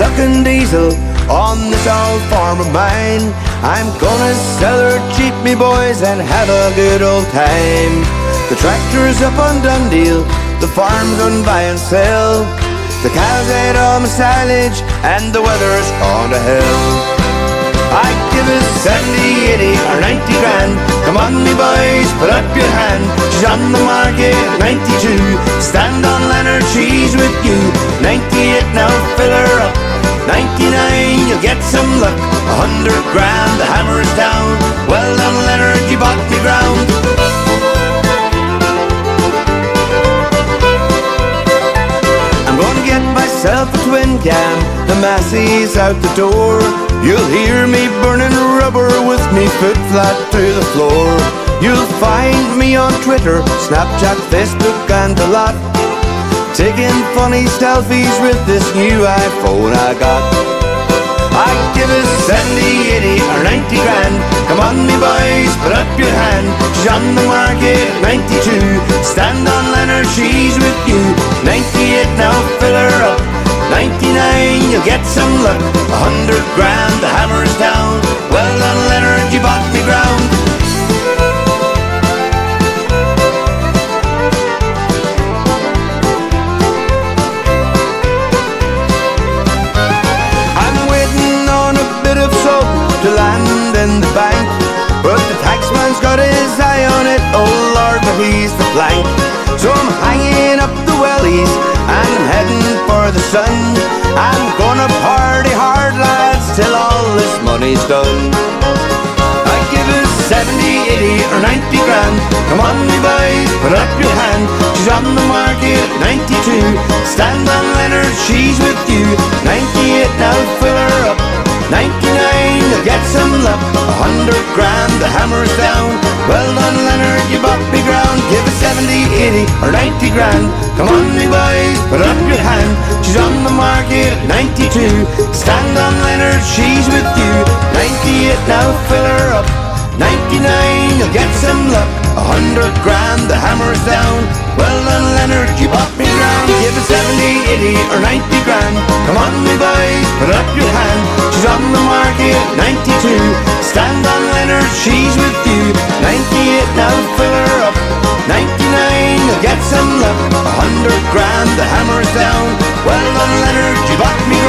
American diesel on this old farm of mine. I'm gonna sell her cheap, me boys, and have a good old time. The tractor's up on DoneDeal, the farm's on buy and sell. The cows ate all my silage, and the weather's gone to hell. I'd give us 70, 80 or 90 grand Come on me boys, put up your hand She's on the market, 92 Stand on Leonard, she's with you grand, the hammer is down Well done Leonard, you bought me ground I'm gonna get myself a twin cam The Massey's out the door You'll hear me burning rubber with me foot flat to the floor. You'll find me on Twitter, Snapchat, Facebook, and a lot. Taking funny selfies with this new iPhone I got. 90 grand. Come on, me boys, put up your hand. She's on the market, 92. Stand on Leonard, she's with you. 98 now, fill her up. 99, you'll get some luck. A hundred grand, the hammer's down. Well done, to land in the bank. But the taxman's got his eye on it, oh Lord, but he's the blank. So I'm hanging up the wellies and I'm heading for the sun. I'm gonna party hard, lads, till all this money's done. I give us 70, 80 or 90 grand. Come on, me boys, put up your hand. She's on the market, 92. Stand on Leonard, she's with you. 98 now, fill her up. 99, grand, the hammer's down. Well done, Leonard, you bought me ground. Give us 70, 80 or 90 grand. Come on, me boys, put up your hand. She's on the market, at 92. Stand on Leonard, she's with you. 98 now, fill her up. 99, you'll get some luck. A hundred grand, the hammer's down. Well done, Leonard, you bought me ground. Give us 70, 80 or 90 grand. Come on, me boys, put up your hand. She's on the market, at 92. Stand she's with you. 98, now fill her up. 99, you'll get some luck. Hundred grand, the hammer's down. Well done, Leonard, you bought me.